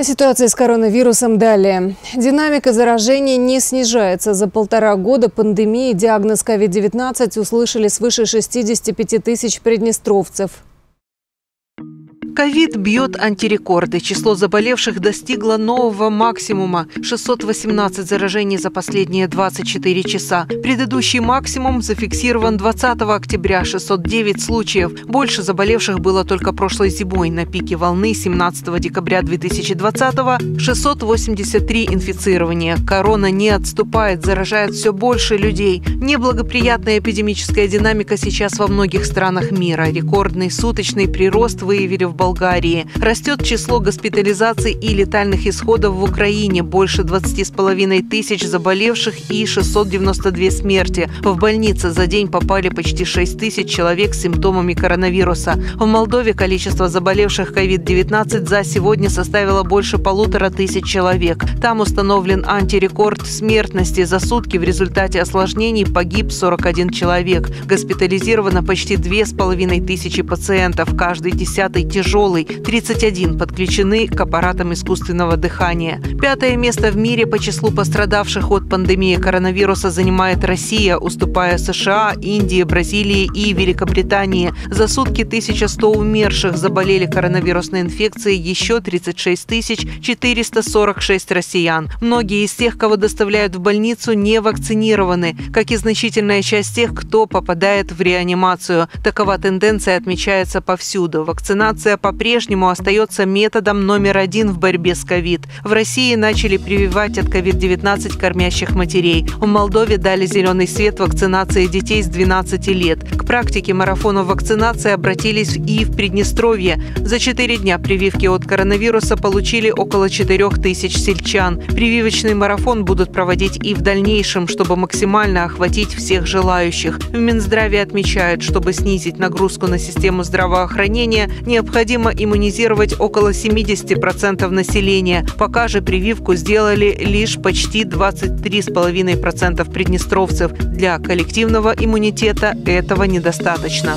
Ситуация с коронавирусом далее. Динамика заражения не снижается. За полтора года пандемии диагноз COVID-19 услышали свыше 65 тысяч приднестровцев. Ковид бьет антирекорды. Число заболевших достигло нового максимума – 618 заражений за последние 24 часа. Предыдущий максимум зафиксирован 20 октября – 609 случаев. Больше заболевших было только прошлой зимой. На пике волны 17 декабря 2020 – 683 инфицирования. Корона не отступает, заражает все больше людей. Неблагоприятная эпидемическая динамика сейчас во многих странах мира. Рекордный суточный прирост выявили в Болгарии Болгарии. Растет число госпитализаций и летальных исходов в Украине. Больше 20,5 тысяч заболевших и 692 смерти. В больницы за день попали почти 6 тысяч человек с симптомами коронавируса. В Молдове количество заболевших COVID-19 за сегодня составило больше полутора тысяч человек. Там установлен антирекорд смертности. За сутки в результате осложнений погиб 41 человек. Госпитализировано почти 2,5 тысячи пациентов. Каждый десятый тяжелый тяжелый, 31 подключены к аппаратам искусственного дыхания. Пятое место в мире по числу пострадавших от пандемии коронавируса занимает Россия, уступая США, Индии, Бразилии и Великобритании. За сутки 1100 умерших заболели коронавирусной инфекцией еще 36 446 россиян. Многие из тех, кого доставляют в больницу, не вакцинированы, как и значительная часть тех, кто попадает в реанимацию. Такова тенденция отмечается повсюду. Вакцинация по-прежнему остается методом номер один в борьбе с ковид. В России начали прививать от ковид-19 кормящих матерей. В Молдове дали зеленый свет вакцинации детей с 12 лет. К практике марафона вакцинации обратились и в Приднестровье. За четыре дня прививки от коронавируса получили около 4 тысяч сельчан. Прививочный марафон будут проводить и в дальнейшем, чтобы максимально охватить всех желающих. В Минздраве отмечают, чтобы снизить нагрузку на систему здравоохранения, необходимо необходимо иммунизировать около 70% населения. Пока же прививку сделали лишь почти 23,5% приднестровцев. Для коллективного иммунитета этого недостаточно.